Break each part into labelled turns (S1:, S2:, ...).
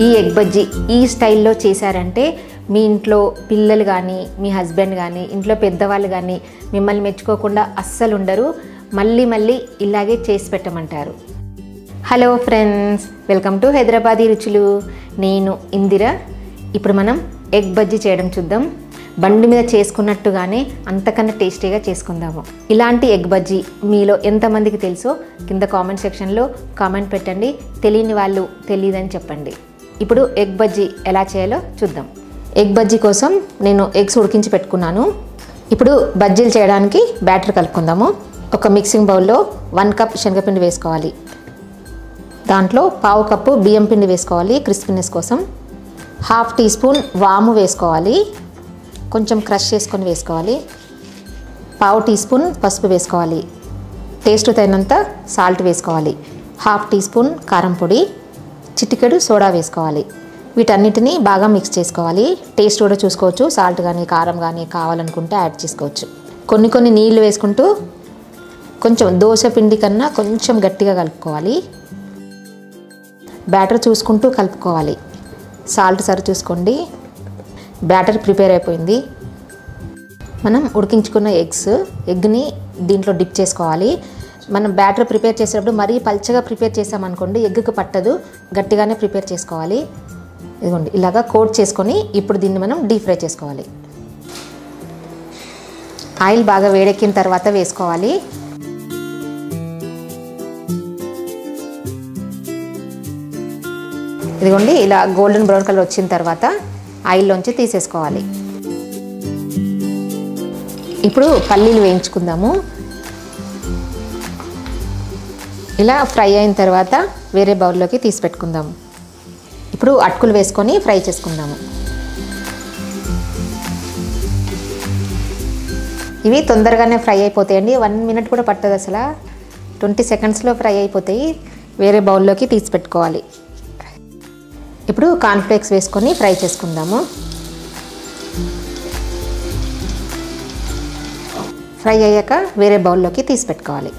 S1: ఈ ఎగ్ బజ్జీ ఈ స్టైల్లో చేశారంటే మీ ఇంట్లో పిల్లలు కానీ మీ హస్బెండ్ కానీ ఇంట్లో పెద్దవాళ్ళు కానీ మిమ్మల్ని మెచ్చుకోకుండా అస్సలు ఉండరు. మళ్ళీ మళ్ళీ ఇలాగే చేసి పెట్టమంటారు. Hello friends welcome to Hyderabadi రుచులు. నేను ఇందిర. ఇప్పుడు మనం ఎగ్ బజ్జీ చేయడం చూద్దాం. బండి మీద చేసుకున్నట్టుగానే అంతకన్నా టేస్టీగా చేసుకుందాము. ఇలాంటి ఎగ్ బజ్జీ మీలో ఎంతమందికి తెలుసో కింద కామెంట్ సెక్షన్లో కామెంట్ పెట్టండి. తెలియని వాళ్ళు తెలియదని చెప్పండి. ఇప్పుడు ఎగ్ బజ్జీ ఎలా చేయాలో చూద్దాం. ఎగ్ బజ్జీ కోసం నేను ఎగ్స్ ఉడికించి పెట్టుకున్నాను. ఇప్పుడు బజ్జీలు చేయడానికి బ్యాటర్ కలుపుకుందాము. ఒక మిక్సింగ్ బౌల్లో వన్ కప్ శనగపిండి వేసుకోవాలి. దాంట్లో పావు కప్పు బియ్యం పిండి వేసుకోవాలి క్రిస్పీనెస్ కోసం. హాఫ్ టీ స్పూన్ వాము వేసుకోవాలి. కొంచెం క్రష్ చేసుకొని వేసుకోవాలి. పావు టీ స్పూన్ పసుపు వేసుకోవాలి. టేస్ట్ తగినంత సాల్ట్ వేసుకోవాలి. హాఫ్ టీ స్పూన్ కారం పొడి. చిటికెడు సోడా వేసుకోవాలి. వీటన్నిటిని బాగా మిక్స్ చేసుకోవాలి. టేస్ట్ కూడా చూసుకోవచ్చు. సాల్ట్ కానీ కారం కానీ కావాలనుకుంటే యాడ్ చేసుకోవచ్చు. కొన్ని కొన్ని నీళ్ళు వేసుకుంటూ కొంచెం దోశ పిండి కన్నా కొంచెం గట్టిగా కలుపుకోవాలి. బ్యాటర్ చూసుకుంటూ కలుపుకోవాలి. సాల్ట్ సరి చూసుకోండి. బ్యాటర్ ప్రిపేర్ అయిపోయింది. మనం ఉడికించుకున్న ఎగ్స్ ఎగ్ని దీంట్లో డిప్ చేసుకోవాలి. మనం బ్యాటర్ ప్రిపేర్ చేసేటప్పుడు మరీ పల్చగా ప్రిపేర్ చేసామనుకోండి ఎగ్గుకు పట్టదు. గట్టిగానే ప్రిపేర్ చేసుకోవాలి. ఇదిగోండి ఇలాగా కోట్ చేసుకొని ఇప్పుడు దీన్ని మనం డీప్ ఫ్రై చేసుకోవాలి. ఆయిల్ బాగా వేడెక్కిన తర్వాత వేసుకోవాలి. ఇదిగోండి ఇలా గోల్డెన్ బ్రౌన్ కలర్ వచ్చిన తర్వాత ఆయిల్లోంచి తీసేసుకోవాలి. ఇప్పుడు పల్లీలు వేయించుకుందాము. ఇలా ఫ్రై అయిన తర్వాత వేరే బౌల్లోకి తీసి పెట్టుకుందాము ఇప్పుడు అటుకులు వేసుకొని ఫ్రై చేసుకుందాము. ఇవి తొందరగానే ఫ్రై అయిపోతాయండి. వన్ మినిట్ కూడా పట్టదు అసలు. ట్వంటీ సెకండ్స్లో ఫ్రై అయిపోతాయి. వేరే బౌల్లోకి తీసి పెట్టుకోవాలి. ఇప్పుడు కార్న్ఫ్లేక్స్ వేసుకొని ఫ్రై చేసుకుందాము. ఫ్రై అయ్యాక వేరే బౌల్లోకి తీసి పెట్టుకోవాలి.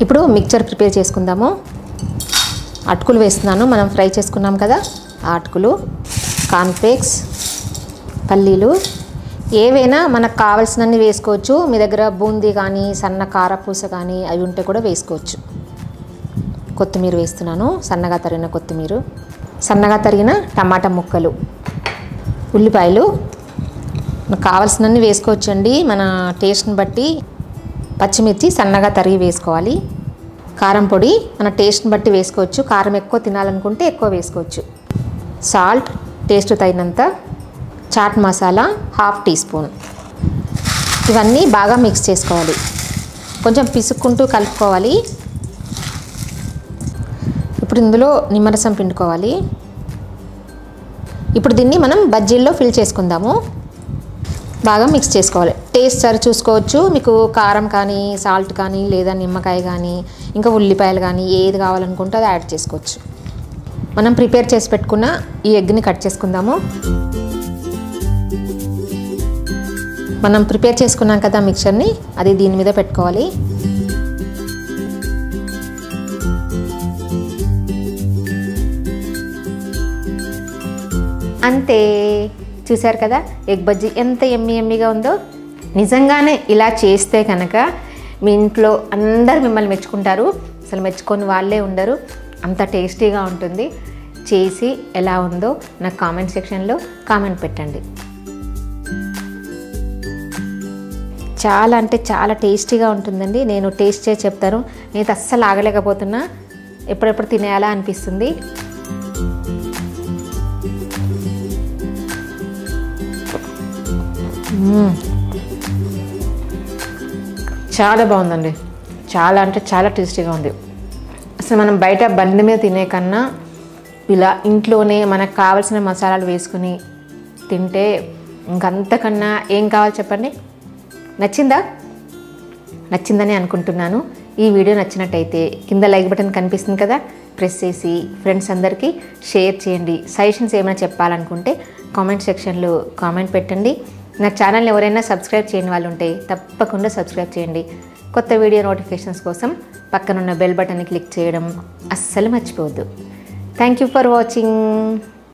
S1: ఇప్పుడు మిక్చర్ ప్రిపేర్ చేసుకుందాము. అటుకులు వేస్తున్నాను మనం ఫ్రై చేసుకున్నాం కదా. ఆ అటుకులు కాన్ఫ్లేక్స్ పల్లీలు. ఏవైనా మనకు కావాల్సినన్ని వేసుకోవచ్చు. మీ దగ్గర బూందీ కానీ సన్న కారపూస కానీ అవి ఉంటే కూడా వేసుకోవచ్చు. కొత్తిమీర వేస్తున్నాను సన్నగా తరిగిన కొత్తిమీర. సన్నగా తరిగిన టమాటా ముక్కలు ఉల్లిపాయలు. మనకు కావాల్సినన్ని వేసుకోవచ్చండి. మన టేస్ట్ని బట్టి పచ్చిమిర్చి సన్నగా తరిగి వేసుకోవాలి. కారం పొడి మన టేస్ట్ని బట్టి వేసుకోవచ్చు. కారం ఎక్కువ తినాలనుకుంటే ఎక్కువ వేసుకోవచ్చు. సాల్ట్ టేస్ట్ తగినంత chaat masala half teaspoon ఇవన్నీ బాగా మిక్స్ చేసుకోవాలి. కొంచెం పిసుక్కుంటూ కలుపుకోవాలి. ఇప్పుడు ఇందులో నిమ్మరసం పిండుకోవాలి. ఇప్పుడు దీన్ని మనం బజ్జీల్లో ఫిల్ చేసుకుందాము. బాగా మిక్స్ చేసుకోవాలి. టేస్ట్ సరి చూసుకోవచ్చు. మీకు కారం కానీ సాల్ట్ కానీ లేదా నిమ్మకాయ కానీ ఇంకా ఉల్లిపాయలు కానీ ఏది కావాలనుకుంటే అది యాడ్ చేసుకోవచ్చు. మనం ప్రిపేర్ చేసి పెట్టుకున్న ఈ ఎగ్ని కట్ చేసుకుందాము. మనం ప్రిపేర్ చేసుకున్నాం కదా మిక్చర్ని అది దీని మీద పెట్టుకోవాలి. అంతే. చూశారు కదా? ఎగ్ బజ్జీ ఎంత ఎమ్మి ఎమ్మిగా ఉందో? నిజంగానే ఇలా చేస్తే కనుక మీ ఇంట్లో అందరు మిమ్మల్ని మెచ్చుకుంటారు. అసలు మెచ్చుకొని వాళ్ళే ఉండరు. అంత టేస్టీగా ఉంటుంది. చేసి ఎలా ఉందో నాకు కామెంట్ సెక్షన్లో కామెంట్ పెట్టండి. చాలా అంటే చాలా టేస్టీగా ఉంటుందండి. నేను టేస్ట్ చేసి చెప్తాను. నేను అస్సలు ఆగలేకపోతున్నా. ఎప్పుడెప్పుడు తినేయాలా అనిపిస్తుంది. చాలా బాగుందండి. చాలా అంటే చాలా టేస్టీగా ఉంది. అసలు మనం బయట బండి మీద తినే కన్నా ఇలా ఇంట్లోనే మనకు కావాల్సిన మసాలాలు వేసుకుని తింటే ఇంకంతకన్నా ఏం కావాలి చెప్పండి? నచ్చిందా? నచ్చిందని అనుకుంటున్నాను. ఈ వీడియో నచ్చినట్టయితే కింద లైక్ బటన్ కనిపిస్తుంది కదా? ప్రెస్ చేసి ఫ్రెండ్స్ అందరికీ షేర్ చేయండి. సజెషన్స్ ఏమైనా చెప్పాలనుకుంటే కామెంట్ సెక్షన్లో కామెంట్ పెట్టండి. నా ఛానల్ని ఎవరైనా సబ్స్క్రైబ్ చేయని వాళ్ళు ఉంటే తప్పకుండా సబ్స్క్రైబ్ చేయండి. కొత్త వీడియో నోటిఫికేషన్స్ కోసం పక్కనున్న బెల్ బటన్ని క్లిక్ చేయడం అస్సలు మర్చిపోవద్దు. Thank you for watching